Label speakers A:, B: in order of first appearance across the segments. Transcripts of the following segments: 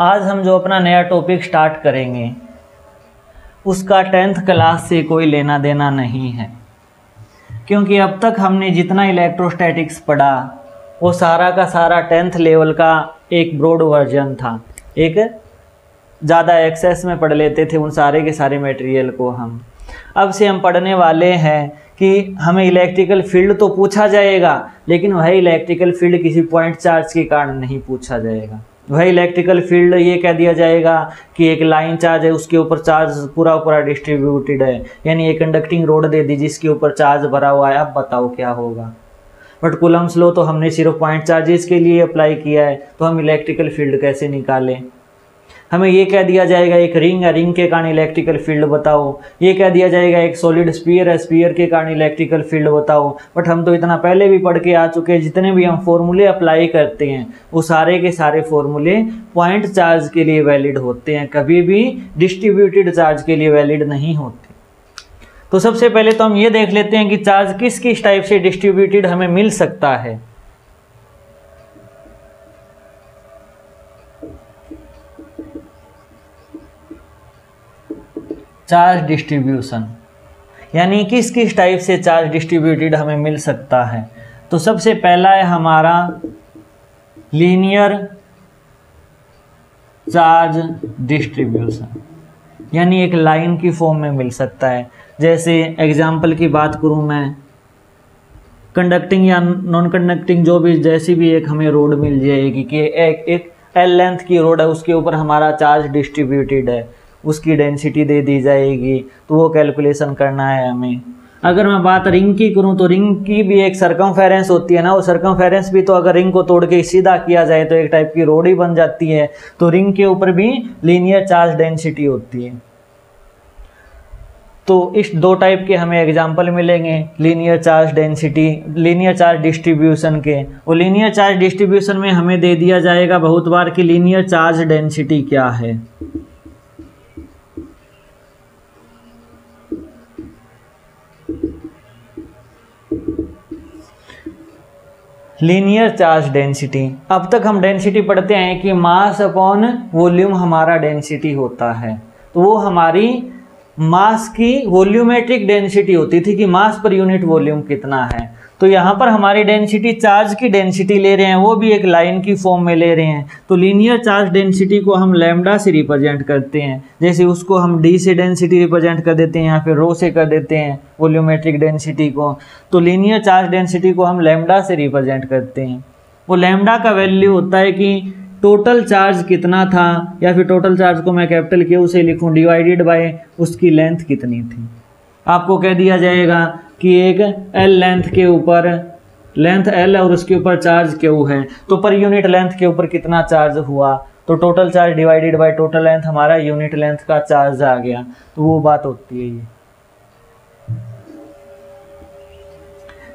A: आज हम जो अपना नया टॉपिक स्टार्ट करेंगे, उसका टेंथ क्लास से कोई लेना देना नहीं है। क्योंकि अब तक हमने जितना इलेक्ट्रोस्टैटिक्स पढ़ा, वो सारा का सारा टेंथ लेवल का एक ब्रॉड वर्जन था। एक ज़्यादा एक्सेस में पढ़ लेते थे उन सारे के सारे मटेरियल को हम। अब से हम पढ़ने वाले हैं कि हमें इलेक्ट्रिकल फ़ील्ड तो पूछा जाएगा, लेकिन वह इलेक्ट्रिकल फ़ील्ड किसी पॉइंट चार्ज के कारण नहीं पूछा जाएगा। वह इलेक्ट्रिकल फ़ील्ड ये कह दिया जाएगा कि एक लाइन चार्ज है, उसके ऊपर चार्ज पूरा पूरा डिस्ट्रीब्यूटेड है। यानी एक कंडक्टिंग रोड दे दी, जिसके ऊपर चार्ज भरा हुआ है। अब बताओ क्या होगा। बट कुलम्स लो तो हमने सिर्फ़ पॉइंट चार्जेस के लिए अप्लाई किया है। तो हम इलेक्ट्रिकल फ़ील्ड कैसे निकालें? हमें ये कह दिया जाएगा, एक रिंग है रिंग के कारण इलेक्ट्रिकल फ़ील्ड बताओ। ये कह दिया जाएगा, एक सॉलिड स्पीयर है स्पीयर के कारण इलेक्ट्रिकल फ़ील्ड बताओ। बट हम तो इतना पहले भी पढ़ के आ चुके हैं, जितने भी हम फॉर्मूले अप्लाई करते हैं, वो सारे के सारे फॉर्मूले पॉइंट चार्ज के लिए वैलिड होते हैं। कभी भी डिस्ट्रीब्यूटेड चार्ज के लिए वैलिड नहीं होते। तो सबसे पहले तो हम ये देख लेते हैं कि चार्ज किस किस टाइप से डिस्ट्रीब्यूटेड हमें मिल सकता है। Charge distribution. यानी किस किस टाइप से चार्ज डिस्ट्रीब्यूटेड हमें मिल सकता है? तो सबसे पहला है हमारा लीनियर चार्ज डिस्ट्रीब्यूशन। यानी एक लाइन की फॉर्म में मिल सकता है। जैसे एग्ज़ाम्पल की बात करूँ मैं, कंडक्टिंग या नॉन कंडक्टिंग जो भी, जैसी भी एक हमें रोड मिल जाएगी कि एक एक एल लेंथ की रोड है, उसके ऊपर हमारा चार्ज डिस्ट्रीब्यूटेड है। उसकी डेंसिटी दे दी जाएगी तो वो कैलकुलेशन करना है हमें। अगर मैं बात रिंग की करूँ तो रिंग की भी एक सरकमफेरेंस होती है ना, वो सरकमफेरेंस भी तो अगर रिंग को तोड़ के सीधा किया जाए तो एक टाइप की रोड ही बन जाती है। तो रिंग के ऊपर भी लीनियर चार्ज डेंसिटी होती है। तो इस दो टाइप के हमें एग्ज़ाम्पल मिलेंगे linear charge density linear charge distribution के। और लीनियर चार्ज डिस्ट्रीब्यूशन में हमें दे दिया जाएगा बहुत बार कि लीनियर चार्ज डेंसिटी क्या है। लीनियर चार्ज डेंसिटी अब तक हम डेंसिटी पढ़ते हैं कि मास अपॉन वॉल्यूम हमारा डेंसिटी होता है। तो वो हमारी मास की वॉल्यूमेट्रिक डेंसिटी होती थी कि मास पर यूनिट वॉल्यूम कितना है। तो यहाँ पर हमारी डेंसिटी चार्ज की डेंसिटी ले रहे हैं, वो भी एक लाइन की फॉर्म में ले रहे हैं। तो लीनियर चार्ज डेंसिटी को हम लैम्डा से रिप्रेजेंट करते हैं। जैसे उसको हम डी से डेंसिटी रिप्रेजेंट कर देते हैं या फिर रो से कर देते हैं वॉल्यूमेट्रिक डेंसिटी को। तो लीनियर चार्ज डेंसिटी को हम लैम्डा से रिप्रेजेंट करते हैं। वो लैम्डा का वैल्यू होता है कि टोटल चार्ज कितना था, या फिर टोटल चार्ज को मैं कैपिटल क्यू से लिखूं डिवाइडेड बाय उसकी लेंथ कितनी थी। आपको कह दिया जाएगा कि एक एल लेंथ के ऊपर लेंथ एल और उसके ऊपर चार्ज क्यू है? तो पर यूनिट लेंथ के ऊपर कितना चार्ज हुआ? तो total charge divided by total length हमारा यूनिट लेंथ का चार्ज आ गया। तो वो बात होती है ये।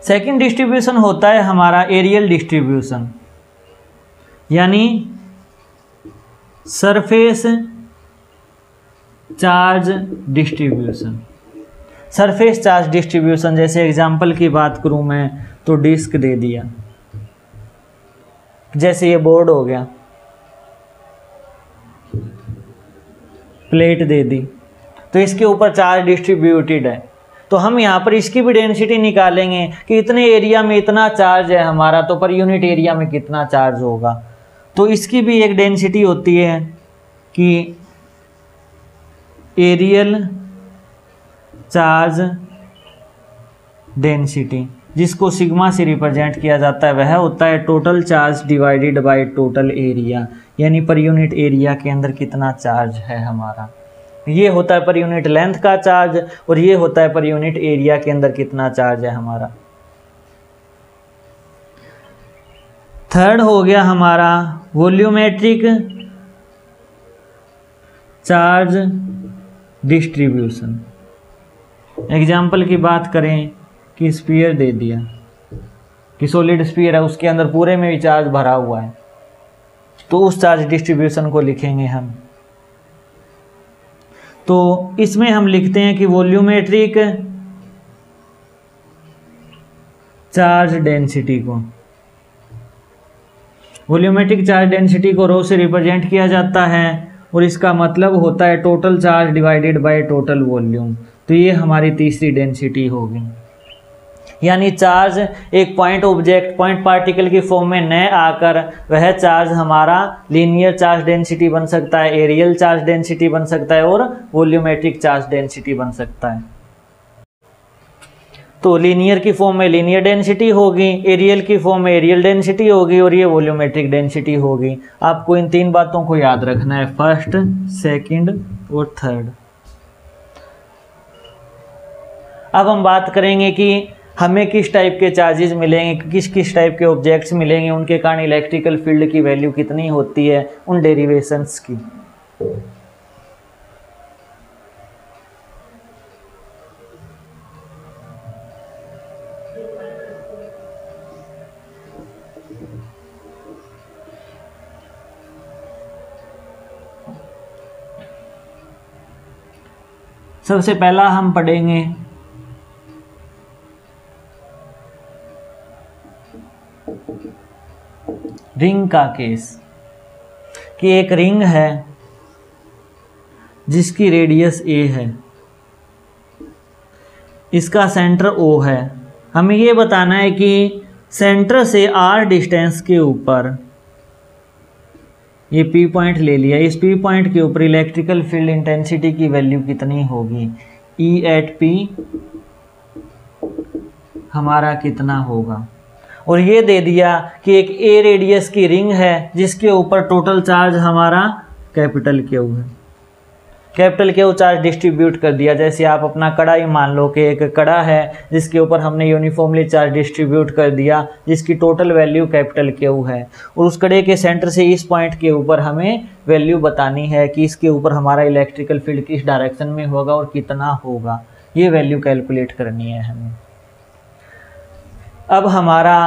A: सेकंड डिस्ट्रीब्यूशन होता है हमारा एरियल डिस्ट्रीब्यूशन यानी surface charge distribution surface charge distribution, जैसे एग्जांपल की बात करूँ मैं तो डिस्क दे दिया। जैसे ये बोर्ड हो गया। प्लेट दे दी। तो इसके ऊपर चार्ज डिस्ट्रीब्यूटेड है। तो हम यहाँ पर इसकी भी डेंसिटी निकालेंगे कि इतने एरिया में इतना चार्ज है हमारा तो पर यूनिट एरिया में कितना चार्ज होगा। तो इसकी भी एक डेंसिटी होती है कि एरियल चार्ज डेंसिटी, जिसको सिग्मा से रिप्रेजेंट किया जाता है, वह होता है total charge divided by total area यानी पर यूनिट एरिया के अंदर कितना चार्ज है हमारा। ये होता है पर यूनिट लेंथ का चार्ज और ये होता है पर यूनिट एरिया के अंदर कितना चार्ज है हमारा। थर्ड हो गया हमारा वॉल्यूमेट्रिक चार्ज डिस्ट्रीब्यूशन एग्ज़ाम्पल की बात करें कि स्पीयर दे दिया। कि सॉलिड स्पीयर है, उसके अंदर पूरे में भी चार्ज भरा हुआ है। तो उस चार्ज डिस्ट्रीब्यूशन को लिखेंगे हम। तो इसमें हम लिखते हैं कि वॉल्यूमेट्रिक चार्ज डेंसिटी को। वॉल्यूमेट्रिक चार्ज डेंसिटी को रो से रिप्रेजेंट किया जाता है और इसका मतलब होता है total charge divided by total volume तो ये हमारी तीसरी डेंसिटी होगी। यानी चार्ज एक पॉइंट ऑब्जेक्ट पॉइंट पार्टिकल की फॉर्म में न आकर वह चार्ज हमारा लीनियर चार्ज डेंसिटी बन सकता है एरियल चार्ज डेंसिटी बन सकता है और वॉल्यूमेट्रिक चार्ज डेंसिटी बन सकता है। तो लीनियर की फॉर्म में लीनियर डेंसिटी होगी एरियल की फॉर्म में एरियल डेंसिटी होगी और ये वॉल्यूमेट्रिक डेंसिटी होगी। आपको इन तीन बातों को याद रखना है फ़र्स्ट सेकंड और थर्ड अब हम बात करेंगे कि हमें किस टाइप के चार्जेस मिलेंगे, किस किस टाइप के ऑब्जेक्ट्स मिलेंगे, उनके कारण इलेक्ट्रिकल फ़ील्ड की वैल्यू कितनी होती है, उन डेरिवेशंस की। सबसे पहला हम पढ़ेंगे रिंग का केस, कि एक रिंग है जिसकी रेडियस ए है। इसका सेंटर ओ है। हमें ये बताना है कि सेंटर से आर डिस्टेंस के ऊपर, ये पी पॉइंट ले लिया। इस पी पॉइंट के ऊपर इलेक्ट्रिकल फ़ील्ड इंटेंसिटी की वैल्यू कितनी होगी? ई एट पी हमारा कितना होगा? और ये दे दिया कि एक ए रेडियस की रिंग है, जिसके ऊपर टोटल चार्ज हमारा कैपिटल क्यू है। कैपिटल क्यू चार्ज डिस्ट्रीब्यूट कर दिया। जैसे आप अपना कड़ा ही मान लो कि एक कड़ा है, जिसके ऊपर हमने यूनिफॉर्मली चार्ज डिस्ट्रीब्यूट कर दिया, जिसकी टोटल वैल्यू कैपिटल क्यू है। और उस कड़े के सेंटर से इस पॉइंट के ऊपर हमें वैल्यू बतानी है कि इसके ऊपर हमारा इलेक्ट्रिकल फ़ील्ड किस डायरेक्शन में होगा और कितना होगा। ये वैल्यू कैलकुलेट करनी है हमें। अब हमारा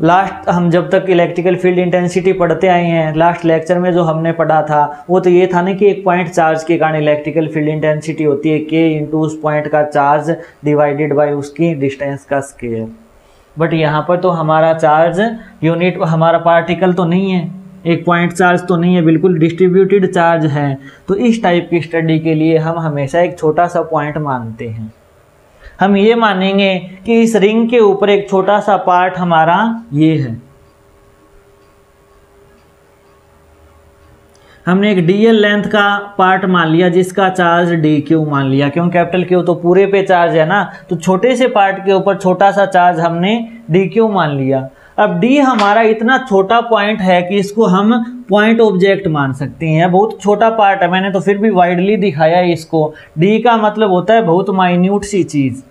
A: लास्ट हम जब तक इलेक्ट्रिकल फ़ील्ड इंटेंसिटी पढ़ते आए हैं लास्ट लेक्चर में जो हमने पढ़ा था, वो तो ये था ना कि एक पॉइंट चार्ज के कारण इलेक्ट्रिकल फ़ील्ड इंटेंसिटी होती है के इंटू उस पॉइंट का चार्ज डिवाइडेड बाय उसकी डिस्टेंस का स्केयर बट यहाँ पर तो हमारा चार्ज यूनिट हमारा पार्टिकल तो नहीं है, एक पॉइंट चार्ज तो नहीं है, बिल्कुल डिस्ट्रीब्यूटेड चार्ज है. तो इस टाइप की स्टडी के लिए हम हमेशा एक छोटा सा पॉइंट मानते हैं. हम ये मानेंगे कि इस रिंग के ऊपर एक छोटा सा पार्ट हमारा ये है। हमने एक डीएल लेंथ का पार्ट मान लिया, जिसका चार्ज डी क्यू मान लिया। क्यों? कैपिटल क्यू तो पूरे पे चार्ज है ना? तो छोटे से पार्ट के ऊपर छोटा सा चार्ज हमने डी क्यू मान लिया। अब डी हमारा इतना छोटा पॉइंट है कि इसको हम पॉइंट ऑब्जेक्ट मान सकते हैं। बहुत छोटा पार्ट है, मैंने तो फिर भी वाइडली दिखाया इसको। डी का मतलब होता है बहुत माइन्यूट सी चीज़।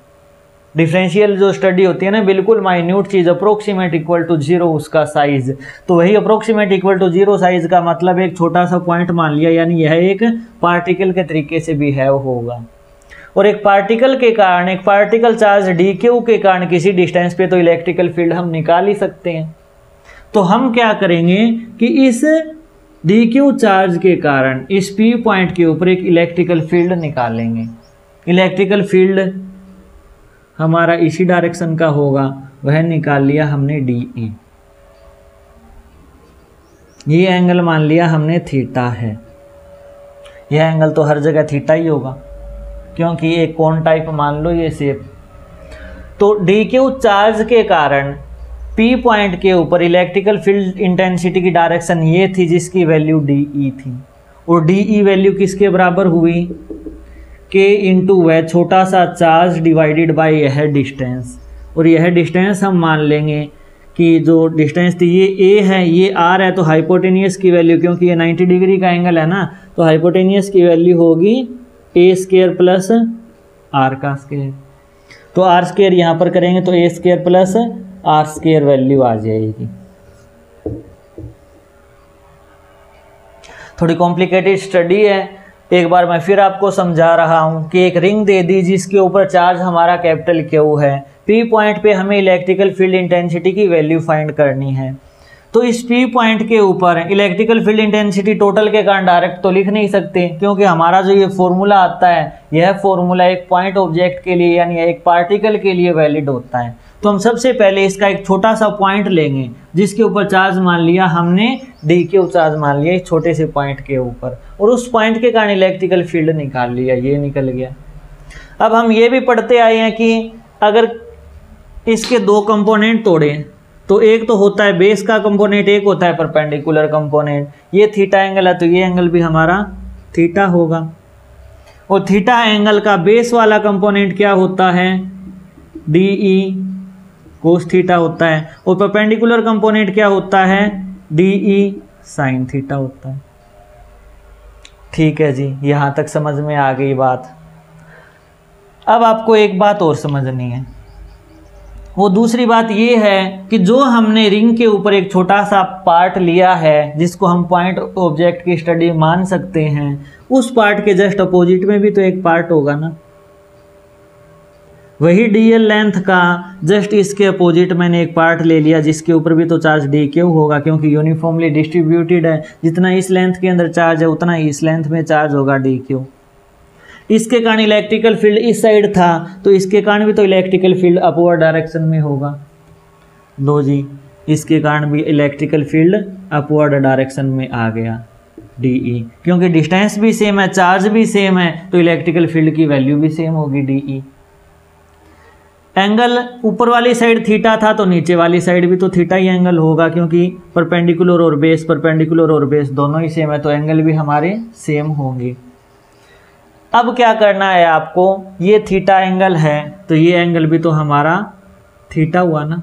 A: डिफरेंशियल जो स्टडी होती है ना, बिल्कुल माइन्यूट चीज़ अप्रोक्सीमेट इक्वल टू ज़ीरो उसका साइज़ तो वही approximate equal to zero size का मतलब एक छोटा सा पॉइंट मान लिया, यानी यह एक पार्टिकल के तरीके से बिहेव होगा. और एक पार्टिकल के कारण, एक पार्टिकल चार्ज डी क्यू के कारण किसी डिस्टेंस पे तो इलेक्ट्रिकल फ़ील्ड हम निकाल ही सकते हैं. तो हम क्या करेंगे कि इस डी क्यू चार्ज के कारण, इस पी पॉइंट के ऊपर एक इलेक्ट्रिकल फ़ील्ड निकालेंगे. इलेक्ट्रिकल फ़ील्ड हमारा इसी डायरेक्शन का होगा। वह निकाल लिया हमने डी ई ये एंगल मान लिया हमने थीटा है। यह एंगल तो हर जगह थीटा ही होगा, क्योंकि एक कौन टाइप मान लो ये सेप तो डी क्यू चार्ज के कारण पी पॉइंट के ऊपर इलेक्ट्रिकल फ़ील्ड इंटेंसिटी की डायरेक्शन ये थी जिसकी वैल्यू डी ई थी। और डी ई वैल्यू किसके बराबर हुई? के इंटू वह छोटा सा चार्ज डिवाइडेड बाय यह डिस्टेंस और यह डिस्टेंस हम मान लेंगे कि जो डिस्टेंस थी, ये ए है, ये आर है तो हाइपोटेनियस की वैल्यू क्योंकि ये 90 डिग्री का एंगल है ना तो हाइपोटेनियस की वैल्यू होगी ए स्केयर प्लस आर का स्केयर तो आर स्केयर यहाँ पर करेंगे तो A square plus R square value आ जाएगी. थोड़ी कॉम्प्लिकेटेड स्टडी है एक बार मैं फिर आपको समझा रहा हूँ कि एक रिंग दे दी जिसके ऊपर चार्ज हमारा कैपिटल क्यू है। पी पॉइंट पे हमें इलेक्ट्रिकल फ़ील्ड इंटेंसिटी की वैल्यू फाइंड करनी है। तो इस पी पॉइंट के ऊपर इलेक्ट्रिकल फ़ील्ड इंटेंसिटी टोटल के कारण डायरेक्ट तो लिख नहीं सकते, क्योंकि हमारा जो ये फॉर्मूला आता है, यह फॉर्मूला एक पॉइंट ऑब्जेक्ट के लिए यानी एक पार्टिकल के लिए वैलिड होता है। तो हम सबसे पहले इसका एक छोटा सा पॉइंट लेंगे, जिसके ऊपर चार्ज मान लिया हमने डी के चार्ज मान लिया एक छोटे से पॉइंट के ऊपर। और उस पॉइंट के कारण इलेक्ट्रिकल फ़ील्ड निकाल लिया, ये निकल गया। अब हम ये भी पढ़ते आए हैं कि अगर इसके दो कंपोनेंट तोड़े तो एक तो होता है बेस का कंपोनेंट एक होता है परपेंडिकुलर कंपोनेंट ये थीटा एंगल है तो ये एंगल भी हमारा थीटा होगा। और थीटा एंगल का बेस वाला कंपोनेंट क्या होता है? डी ई कोस थीटा होता है। और परपेंडिकुलर कंपोनेंट क्या होता है? डी ई साइन थीटा होता है। ठीक है जी, यहाँ तक समझ में आ गई बात। अब आपको एक बात और समझनी है। वो दूसरी बात ये है कि जो हमने रिंग के ऊपर एक छोटा सा पार्ट लिया है, जिसको हम पॉइंट ऑब्जेक्ट की स्टडी मान सकते हैं, उस पार्ट के जस्ट अपोजिट में भी तो एक पार्ट होगा ना। वही डीएल लेंथ का जस्ट इसके अपोजिट मैंने एक पार्ट ले लिया, जिसके ऊपर भी तो चार्ज डी क्यू होगा, क्योंकि यूनिफॉर्मली डिस्ट्रीब्यूटेड है। जितना इस लेंथ के अंदर चार्ज है, उतना इस लेंथ में चार्ज होगा डी क्यू इसके कारण इलेक्ट्रिकल फ़ील्ड इस साइड था तो इसके कारण भी तो इलेक्ट्रिकल फ़ील्ड अपवर्ड डायरेक्शन में होगा। लो जी, इसके कारण भी इलेक्ट्रिकल फ़ील्ड अपवर्ड डायरेक्शन में आ गया डी ई क्योंकि डिस्टेंस भी सेम है चार्ज भी सेम है तो इलेक्ट्रिकल फ़ील्ड की वैल्यू भी सेम होगी डी ई एंगल ऊपर वाली साइड थीटा था तो नीचे वाली साइड भी तो थीटा ही एंगल होगा क्योंकि परपेंडिकुलर और बेस, परपेंडिकुलर और बेस दोनों ही सेम है तो एंगल भी हमारे सेम होंगे। अब क्या करना है आपको? ये थीटा एंगल है तो ये एंगल भी तो हमारा थीटा हुआ ना।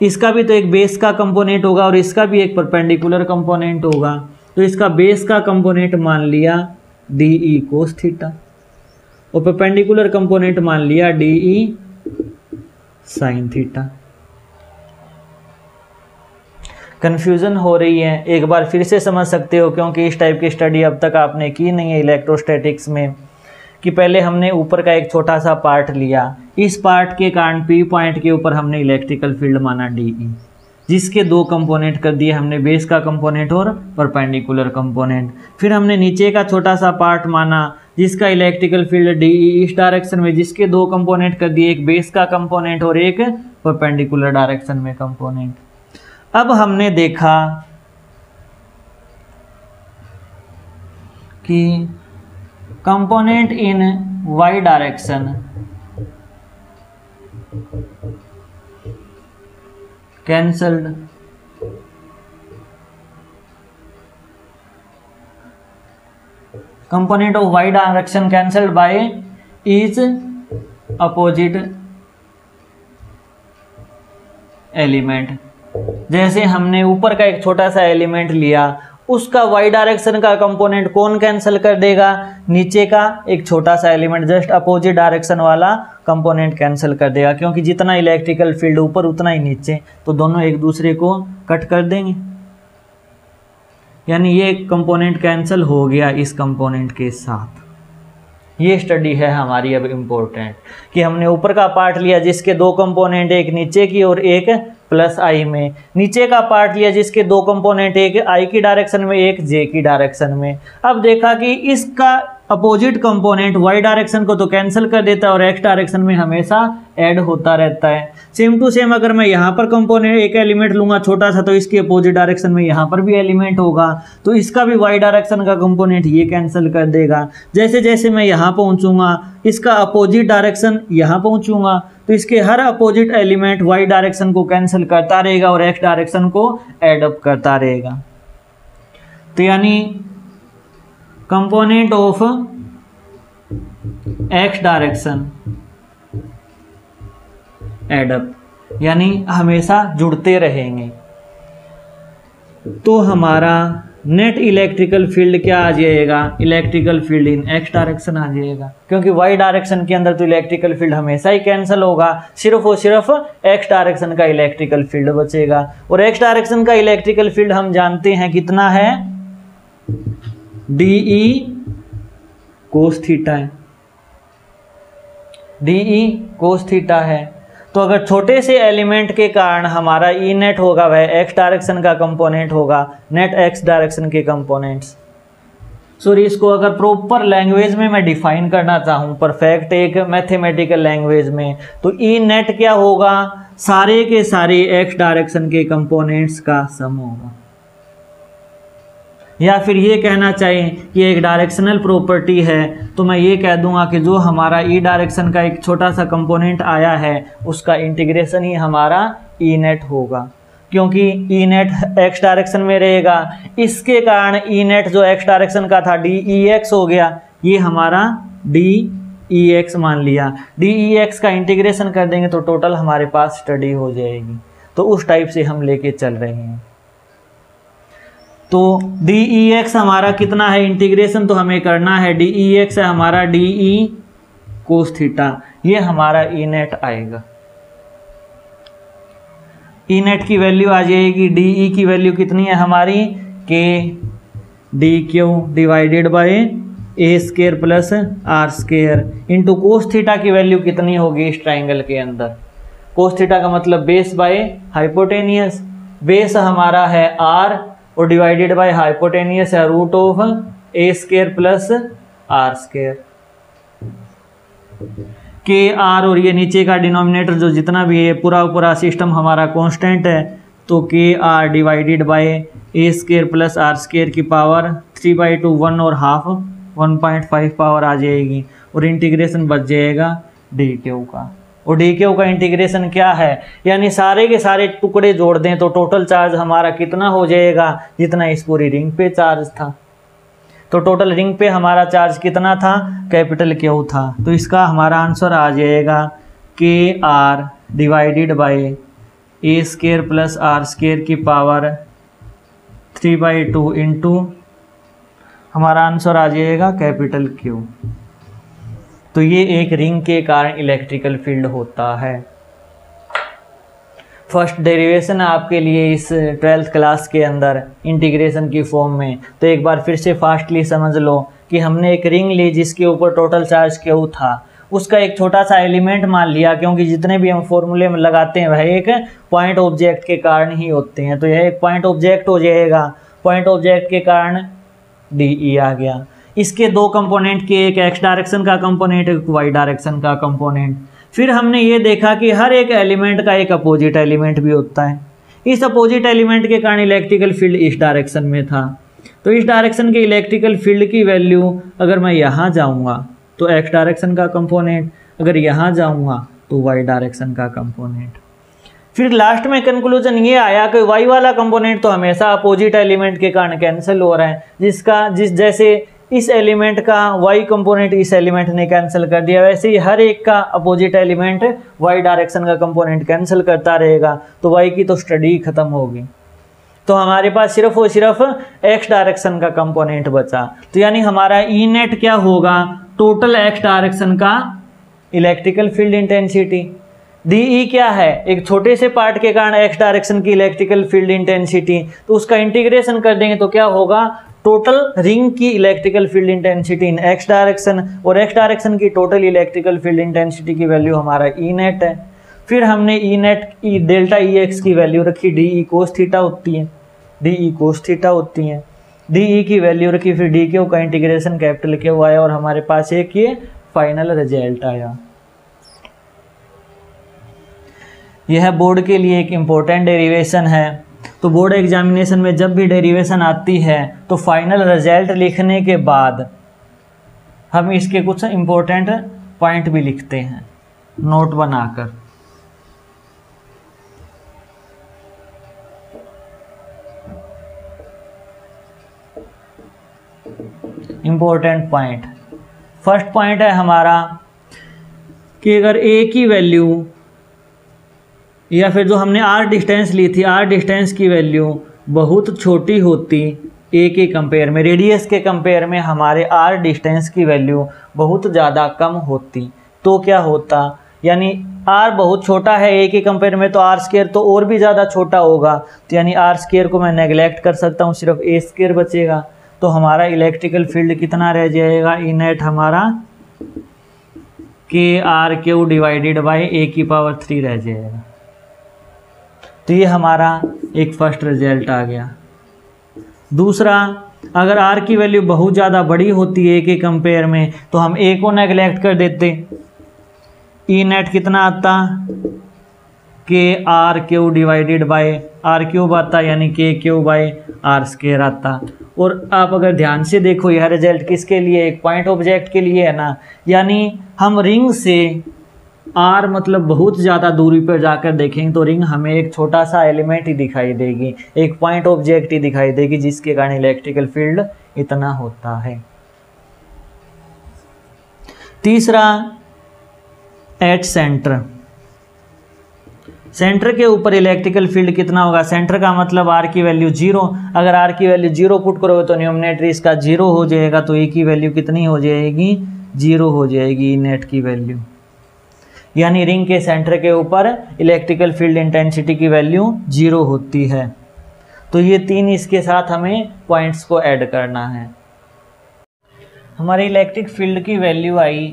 A: इसका भी तो एक बेस का कंपोनेंट होगा और इसका भी एक परपेंडिकुलर कंपोनेंट होगा। तो इसका बेस का कंपोनेंट मान लिया डी ई कोस थीटा। और परपेंडिकुलर कंपोनेंट मान लिया D E sine theta confusion हो रही है। एक बार फिर से समझ सकते हो, क्योंकि इस टाइप की स्टडी अब तक आपने की नहीं है इलेक्ट्रोस्टैटिक्स में, कि पहले हमने ऊपर का एक छोटा सा पार्ट लिया। इस पार्ट के कारण पी पॉइंट के ऊपर हमने इलेक्ट्रिकल फ़ील्ड माना डी ई जिसके दो कंपोनेंट कर दिए हमने बेस का कंपोनेंट और परपेंडिकुलर कंपोनेंट फिर हमने नीचे का छोटा सा पार्ट माना जिसका इलेक्ट्रिकल फ़ील्ड डी इस डायरेक्शन में जिसके दो कंपोनेंट कर दिए, एक बेस का कंपोनेंट और एक परपेंडिकुलर डायरेक्शन में कंपोनेंट अब हमने देखा कि component in Y direction cancelled component of Y direction cancelled by is opposite element जैसे हमने ऊपर का एक छोटा सा एलिमेंट लिया, उसका वाई डायरेक्शन का कंपोनेंट कौन कैंसिल कर देगा? नीचे का एक छोटा सा एलिमेंट जस्ट अपोजिट डायरेक्शन वाला कंपोनेंट कैंसिल कर देगा, क्योंकि जितना इलेक्ट्रिकल फ़ील्ड ऊपर, उतना ही नीचे तो दोनों एक दूसरे को कट कर देंगे। यानी ये कंपोनेंट कैंसिल हो गया इस कंपोनेंट के साथ। ये स्टडी है हमारी अब इम्पोर्टेंट कि हमने ऊपर का पार्ट लिया जिसके दो कंपोनेंट एक नीचे की और एक प्लस आई में। नीचे का पार्ट लिया जिसके दो कंपोनेंट एक आई की डायरेक्शन में, एक जे की डायरेक्शन में। अब देखा कि इसका अपोजिट कंपोनेंट वाई डायरेक्शन को तो कैंसिल कर देता है और एक्स डायरेक्शन में हमेशा ऐड होता रहता है। सेम टू सेम अगर मैं यहाँ पर कंपोनेंट एक एलिमेंट लूँगा छोटा सा तो इसके अपोजिट डायरेक्शन में यहाँ पर भी एलिमेंट होगा। तो इसका भी वाई डायरेक्शन का कंपोनेंट ये कैंसिल कर देगा। जैसे जैसे मैं यहाँ पहुँचूँगा, इसका अपोजिट डायरेक्शन यहाँ पहुँचूँगा तो इसके हर अपोजिट एलिमेंट वाई डायरेक्शन को कैंसिल करता रहेगा और एक्स डायरेक्शन को एडअप करता रहेगा। तो यानी component of X direction add up यानी हमेशा जुड़ते रहेंगे। तो हमारा नेट इलेक्ट्रिकल फ़ील्ड क्या आ जाएगा? Electrical field in X direction आ जाएगा। क्योंकि वाई डायरेक्शन के अंदर तो इलेक्ट्रिकल फ़ील्ड हमेशा ही कैंसिल होगा। सिर्फ़ और सिर्फ़ एक्स डायरेक्शन का इलेक्ट्रिकल फ़ील्ड बचेगा। और एक्स डायरेक्शन का इलेक्ट्रिकल फ़ील्ड हम जानते हैं कितना है? डी ई कोस थीटा है। डी ई कोस थीटा है। तो अगर छोटे से एलिमेंट के कारण हमारा ई नेट होगा, वह एक्स डायरेक्शन का कंपोनेंट होगा नेट एक्स डायरेक्शन के कंपोनेंट्स सॉरी इसको अगर प्रॉपर लैंग्वेज में मैं डिफाइन करना चाहूँ परफेक्ट एक मैथमेटिकल लैंग्वेज में तो ई नेट क्या होगा? सारे के सारे एक्स डायरेक्शन के कंपोनेंट्स का सम होगा। या फिर ये कहना चाहिए कि एक डायरेक्शनल प्रॉपर्टी है तो मैं ये कह दूँगा कि जो हमारा ई e डायरेक्शन का एक छोटा सा कंपोनेंट आया है, उसका इंटीग्रेशन ही हमारा ई e नेट होगा। क्योंकि ई नेट एक्स डायरेक्शन में रहेगा। इसके कारण ई नेट जो एक्स डायरेक्शन का था डी ई एक्स हो गया। ये हमारा डी ई एक्स मान लिया। डी ई एक्स का इंटीग्रेशन कर देंगे तो टोटल हमारे पास स्टडी हो जाएगी। तो उस टाइप से हम लेके चल रहे हैं। तो डी ई एक्स हमारा कितना है? इंटीग्रेशन तो हमें करना है। डी ई एक्स है हमारा डी ई कोस थीटा ये हमारा ई नेट आएगा। ई नेट की वैल्यू आ जाएगी डी ई की वैल्यू कितनी है हमारी? K D Q? Divided by A square plus R square into cos theta की वैल्यू कितनी होगी इस ट्राइंगल के अंदर? कोस थीटा का मतलब बेस बाय हाइपोटेनियस बेस हमारा है आर और डिवाइडेड बाय हाइपोटेनियस है root of A square plus R square K R और ये नीचे का डिनोमिनेटर जो जितना भी है, पूरा पूरा सिस्टम हमारा कांस्टेंट है तो K R divided by A square plus R square की power three by two one और half one point five power आ जाएगी और इंटीग्रेशन बच जाएगा डी क्यू का. और डी क्यू का इंटीग्रेशन क्या है? यानी सारे के सारे टुकड़े जोड़ दें तो टोटल चार्ज हमारा कितना हो जाएगा? जितना इस पूरी रिंग पे चार्ज था। तो टोटल रिंग पे हमारा चार्ज कितना था? कैपिटल क्यू था? तो इसका हमारा आंसर आ जाएगा K R divided by A square plus R square की power three by two into हमारा आंसर आ जाएगा कैपिटल क्यू तो ये एक रिंग के कारण इलेक्ट्रिकल फ़ील्ड होता है। फ़र्स्ट डेरिवेशन आपके लिए इस ट्वेल्थ क्लास के अंदर इंटीग्रेशन की फॉर्म में। तो एक बार फिर से फास्टली समझ लो कि हमने एक रिंग ली जिसके ऊपर टोटल चार्ज क्यू था। उसका एक छोटा सा एलिमेंट मान लिया, क्योंकि जितने भी हम फॉर्मूले में लगाते हैं, वह एक पॉइंट ऑब्जेक्ट के कारण ही होते हैं। तो यह एक पॉइंट ऑब्जेक्ट हो जाएगा। पॉइंट ऑब्जेक्ट के कारण डी ई आ गया। इसके दो कंपोनेंट के एक एक्स डायरेक्शन का कंपोनेंट एक वाई डायरेक्शन का कंपोनेंट फिर हमने ये देखा कि हर एक एलिमेंट का एक अपोजिट एलिमेंट भी होता है। इस अपोजिट एलिमेंट के कारण इलेक्ट्रिकल फ़ील्ड इस डायरेक्शन में था। तो इस डायरेक्शन के इलेक्ट्रिकल फ़ील्ड की वैल्यू अगर मैं यहाँ जाऊँगा तो एक्स डायरेक्शन का कंपोनेंट अगर यहाँ जाऊँगा तो वाई डायरेक्शन का कंपोनेंट फिर लास्ट में कंक्लूजन ये आया कि वाई वाला कंपोनेंट तो हमेशा अपोजिट एलिमेंट के कारण कैंसिल हो रहा है, जिसका, जिस जैसे इस एलिमेंट का वाई कंपोनेंट इस एलिमेंट ने कैंसिल कर दिया। वैसे ही हर एक का अपोजिट एलिमेंट वाई डायरेक्शन का कंपोनेंट कैंसिल करता रहेगा। तो वाई की तो स्टडी खत्म होगी। तो हमारे पास सिर्फ़ और सिर्फ़ एक्स डायरेक्शन का कंपोनेंट बचा। तो यानी हमारा ई नेट क्या होगा? टोटल एक्स डायरेक्शन का electrical field intensity D E क्या है? एक छोटे से पार्ट के कारण एक्स डायरेक्शन की इलेक्ट्रिकल फ़ील्ड इंटेंसिटी तो उसका इंटीग्रेशन कर देंगे तो क्या होगा? टोटल रिंग की electrical field intensity in X direction और एक्स डायरेक्शन की टोटल इलेक्ट्रिकल फ़ील्ड इंटेंसिटी की वैल्यू हमारा ई e नेट है। फिर हमने E net E delta E X की वैल्यू रखी डी ई कोस थीटा होती है। डी ई कोस थीटा होती है। डी ई की वैल्यू रखी, फिर डी क्यू का इंटीग्रेशन कैपिटल क्यू आया और हमारे पास एक ये फाइनल रिज़ल्ट आया। यह बोर्ड के लिए एक इम्पोर्टेंट डेरिवेशन है। तो बोर्ड एग्जामिनेशन में जब भी डेरिवेशन आती है तो फाइनल रिज़ल्ट लिखने के बाद हम इसके कुछ इम्पोर्टेंट पॉइंट भी लिखते हैं। नोट बनाकर। इम्पोर्टेंट पॉइंट फ़र्स्ट पॉइंट है हमारा कि अगर ए की वैल्यू या फिर जो हमने आर डिस्टेंस ली थी आर डिस्टेंस की वैल्यू बहुत छोटी होती ए के कंपेयर में रेडियस के कंपेयर में हमारे आर डिस्टेंस की वैल्यू बहुत ज़्यादा कम होती। तो क्या होता? यानी आर बहुत छोटा है ए के कंपेयर में तो आर स्केयर तो और भी ज़्यादा छोटा होगा। तो यानी आर स्केयर को मैं नेगलेक्ट कर सकता हूँ, सिर्फ़ ए स्केयर बचेगा। तो हमारा इलेक्ट्रिकल फ़ील्ड कितना रह जाएगा? ई नेट हमारा K R Q divided by A की पावर थ्री रह जाएगा। तो ये हमारा एक फ़र्स्ट रिज़ल्ट आ गया। दूसरा, अगर आर की वैल्यू बहुत ज़्यादा बड़ी होती है के कंपेयर में तो हम ए को नेगलेक्ट कर देते। ई नेट कितना आता? K R Q divided by R cube आता, यानी के क्यू बाय आर स्केयर आता। और आप अगर ध्यान से देखो, यह रिज़ल्ट किसके लिए? एक पॉइंट ऑब्जेक्ट के लिए है ना? यानी हम रिंग से आर मतलब बहुत ज़्यादा दूरी पर जाकर देखेंगे तो रिंग हमें एक छोटा सा एलिमेंट ही दिखाई देगी, एक पॉइंट ऑब्जेक्ट ही दिखाई देगी, जिसके कारण इलेक्ट्रिकल फ़ील्ड इतना होता है। तीसरा एट सेंटर सेंटर के ऊपर इलेक्ट्रिकल फ़ील्ड कितना होगा? सेंटर का मतलब आर की वैल्यू ज़ीरो अगर आर की वैल्यू ज़ीरो पुट करोगे तो न्यूमिनेटर इसका ज़ीरो हो जाएगा तो ए की वैल्यू कितनी हो जाएगी? ज़ीरो हो जाएगी नेट की वैल्यू यानी रिंग के सेंटर के ऊपर इलेक्ट्रिकल फ़ील्ड इंटेंसिटी की वैल्यू ज़ीरो होती है। तो ये तीन इसके साथ हमें पॉइंट्स को ऐड करना है। हमारे इलेक्ट्रिक फ़ील्ड की value I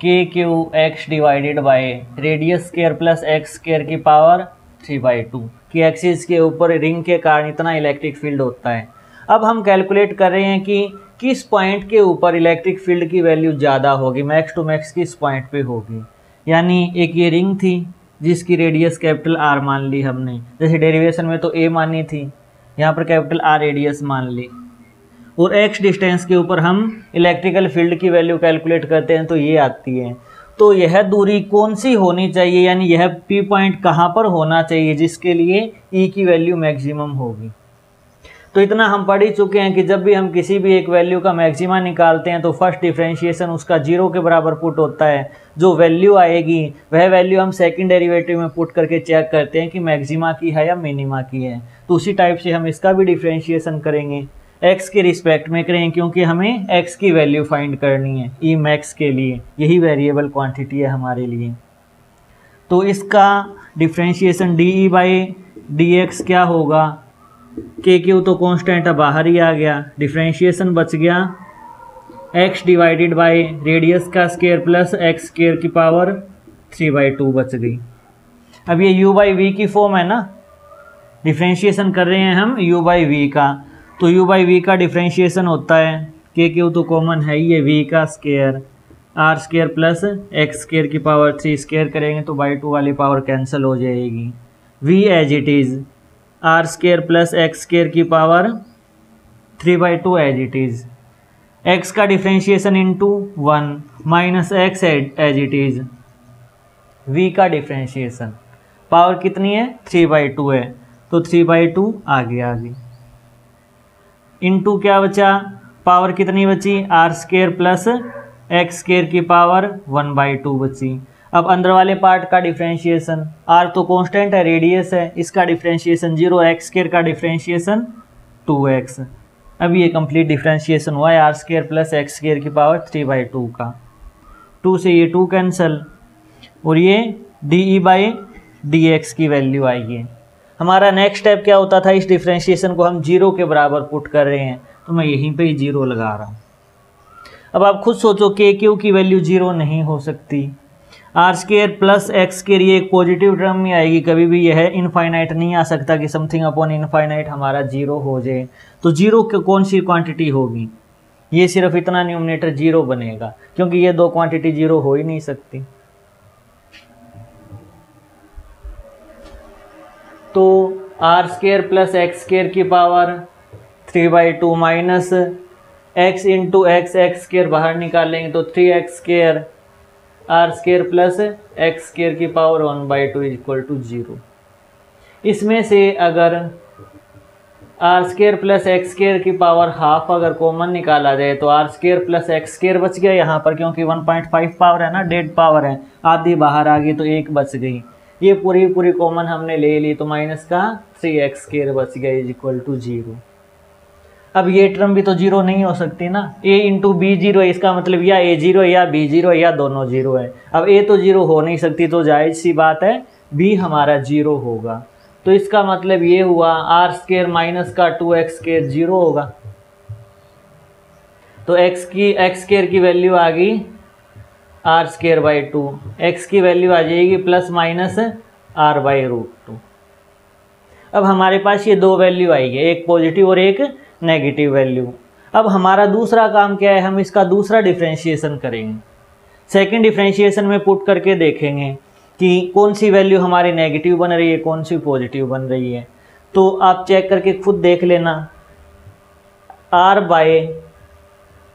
A: K Q X divided by radius square plus X square की पावर थ्री बाई टू कि एक्सिस के ऊपर रिंग के कारण इतना इलेक्ट्रिक फ़ील्ड होता है। अब हम कैलकुलेट कर रहे हैं कि किस पॉइंट के ऊपर इलेक्ट्रिक फ़ील्ड की वैल्यू ज़्यादा होगी मैक्स टू मैक्स किस पॉइंट पे होगी। यानी एक ये रिंग थी, जिसकी रेडियस कैपिटल आर मान ली हमने। जैसे डेरिवेशन में तो ए मानी थी, यहाँ पर कैपिटल आर रेडियस मान ली। और एक्स डिस्टेंस के ऊपर हम इलेक्ट्रिकल फ़ील्ड की वैल्यू कैलकुलेट करते हैं तो ये आती है। तो यह दूरी कौन सी होनी चाहिए? यानी यह पी पॉइंट कहाँ पर होना चाहिए, जिसके लिए ई e की वैल्यू मैक्सिमम होगी? तो इतना हम पढ़ ही चुके हैं कि जब भी हम किसी भी एक वैल्यू का मैक्सिमा निकालते हैं तो फ़र्स्ट डिफ्रेंशिएशन उसका ज़ीरो के बराबर पुट होता है। जो वैल्यू आएगी, वह वैल्यू हम सेकंड डेरिवेटिव में पुट करके चेक करते हैं कि मैक्सिमा की है या मिनिमा की है। तो उसी टाइप से हम इसका भी डिफ्रेंशिएशन करेंगे। एक्स के रिस्पेक्ट में करें, क्योंकि हमें एक्स की वैल्यू फाइंड करनी है ई e मैक्स के लिए। यही वेरिएबल क्वांटिटी है हमारे लिए। तो इसका differentiation D E by D X क्या होगा? के क्यू तो कांस्टेंट है, बाहर ही आ गया डिफ्रेंशिएशन बच गया। एक्स डिवाइडेड बाय रेडियस का स्केयर प्लस एक्स स्केयर की पावर थ्री बाई टू बच गई। अब ये u बाई वी की फॉर्म है ना? डिफ्रेंशिएशन कर रहे हैं हम u बाई वी का। तो u बाई वी का डिफ्रेंशिएशन होता है। के क्यू तो कॉमन है ही है v का square R square plus X square की पावर थ्री स्केयर करेंगे तो बाई टू वाली पावर कैंसिल हो जाएगी। V as it is R square plus X square की power three by two as it is. X का differentiation into one minus X as it is. V का differentiation. Power कितनी है? Three by to है। तो three by to आगे आगे into क्या बचा? पावर कितनी बची? R square plus X square की पावर वन बाई टू बची। अब अंदर वाले पार्ट का डिफ्रेंशिएशन आर तो कांस्टेंट है रेडियस है, इसका डिफ्रेंशिएशन ज़ीरो एक्स स्केयर का डिफ्रेंशिएशन टू एक्स अब ये कंप्लीट डिफ्रेंशिएशन हुआ है R square plus X square की पावर थ्री बाई टू का। टू से ये टू कैंसल और ये D E by D X की वैल्यू आएगी हमारा नेक्स्ट स्टेप क्या होता था? इस डिफ्रेंशिएशन को हम ज़ीरो के बराबर पुट कर रहे हैं। तो मैं यहीं पे ही ज़ीरो लगा रहा हूँ। अब आप खुद सोचो के क्यू की वैल्यू ज़ीरो नहीं हो सकती। आर स्केयर प्लस एक्स के लिए एक पॉजिटिव टर्म में आएगी, कभी भी यह इनफाइनाइट नहीं आ सकता कि समथिंग अपॉन इनफाइनाइट हमारा ज़ीरो हो जाए। तो ज़ीरो कौन सी क्वांटिटी होगी? ये सिर्फ़ इतना न्यूमिनेटर ज़ीरो बनेगा, क्योंकि ये दो क्वांटिटी ज़ीरो हो ही नहीं सकती। तो r square plus x square की power three by two minus x into x x square बाहर निकालेंगे तो three x square r square plus x square की power one by two equal to zero. इसमें से अगर r square plus x square की power half अगर common निकाला जाए तो r square plus x square बच गया यहाँ पर, क्योंकि 1.5 पावर है ना, डेड पावर है। आधी बाहर आ गई तो एक बच गई। ये पूरी पूरी कॉमन हमने ले ली तो माइनस का थ्री एक्स स्केयर बच गया इज़ इक्वल टू ज़ीरो। अब ये टर्म भी तो ज़ीरो नहीं हो सकती ना। ए इंटू बी ज़ीरो है, इसका मतलब या ए ज़ीरो या बी ज़ीरो या दोनों ज़ीरो है। अब ए तो ज़ीरो हो नहीं सकती तो जायज़ सी बात है बी हमारा ज़ीरो होगा। तो इसका मतलब ये हुआ आर स्केयर माइनस का टू एक्स स्केयर ज़ीरो होगा। तो एक्स की एक्स स्केयर की वैल्यू आ गई r square by two x की वैल्यू आ जाएगी plus minus r by root two अब हमारे पास ये दो वैल्यू आएगी एक पॉजिटिव और एक नेगेटिव वैल्यू अब हमारा दूसरा काम क्या है? हम इसका दूसरा डिफ्रेंशिएशन करेंगे। सेकंड डिफ्रेंशिएशन में पुट करके देखेंगे कि कौन सी वैल्यू हमारी नेगेटिव बन रही है, कौन सी पॉजिटिव बन रही है। तो आप चेक करके खुद देख लेना। R by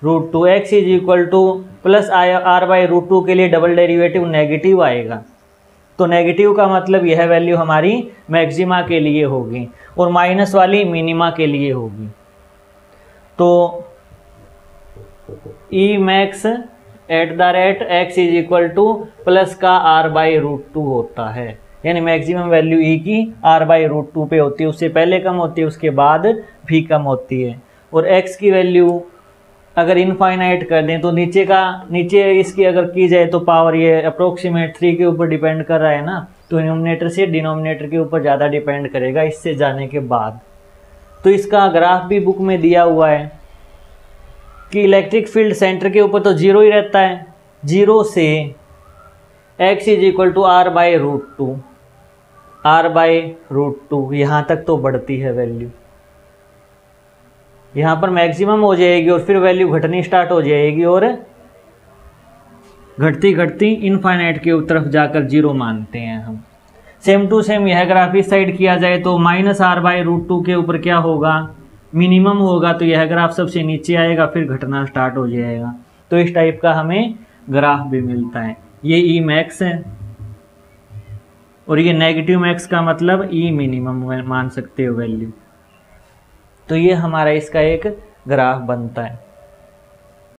A: root two x is equal to plus I r by root two के लिए डबल डेरिवेटिव नेगेटिव आएगा। तो नेगेटिव का मतलब यह वैल्यू हमारी मैक्सिमा के लिए होगी और माइनस वाली मिनिमा के लिए होगी। तो e max at the rate x is equal to plus का आर बाई रूट टू होता है। यानी मैक्सिमम वैल्यू ई की आर बाई रूट टू पे होती है। उससे पहले कम होती है, उसके बाद भी कम होती है। और एक्स की वैल्यू अगर इनफाइनाइट कर दें तो नीचे का, नीचे इसकी अगर की जाए तो पावर ये अप्रोक्सीमेट थ्री के ऊपर डिपेंड कर रहा है ना। तो इनोमिनेटर से डिनोमिनेटर के ऊपर ज़्यादा डिपेंड करेगा, इससे जाने के बाद। तो इसका ग्राफ भी बुक में दिया हुआ है कि इलेक्ट्रिक फ़ील्ड सेंटर के ऊपर तो ज़ीरो ही रहता है। ज़ीरो से x is equal to r by root two r by root two यहाँ तक तो बढ़ती है वैल्यू यहाँ पर मैक्सिमम हो जाएगी और फिर वैल्यू घटनी स्टार्ट हो जाएगी और घटती घटती इनफाइनाइट के तरफ़ जाकर ज़ीरो मानते हैं हम। सेम टू सेम यह ग्राफ इस साइड किया जाए तो minus r by root two के ऊपर क्या होगा? मिनिमम होगा तो यह ग्राफ सबसे नीचे आएगा, फिर घटना स्टार्ट हो जाएगा। तो इस टाइप का हमें ग्राफ भी मिलता है। ये ई मैक्स है। और ये नेगेटिव मैक्स का मतलब ई मिनिमम मान सकते हो वैल्यू तो ये हमारा इसका एक ग्राफ बनता है।